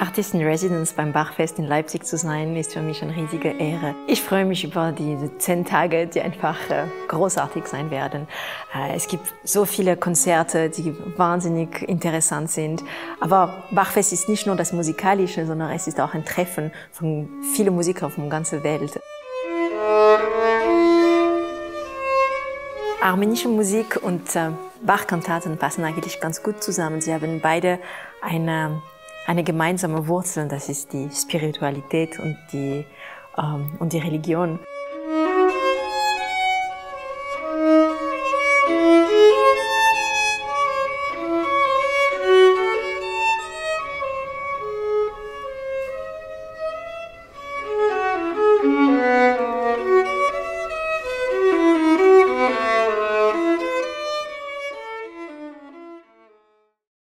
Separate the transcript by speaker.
Speaker 1: Artist in Residence beim Bachfest in Leipzig zu sein, ist für mich eine riesige Ehre. Ich freue mich über diese zehn Tage, die einfach äh, großartig sein werden. Äh, es gibt so viele Konzerte, die wahnsinnig interessant sind. Aber Bachfest ist nicht nur das Musikalische, sondern es ist auch ein Treffen von vielen Musikern von der ganzen Welt. Armenische Musik und äh, Bachkantaten passen eigentlich ganz gut zusammen. Sie haben beide eine, eine gemeinsame Wurzel, das ist die Spiritualität und die, ähm, und die Religion.